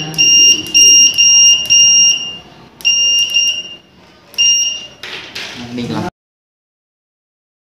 mình ini lah.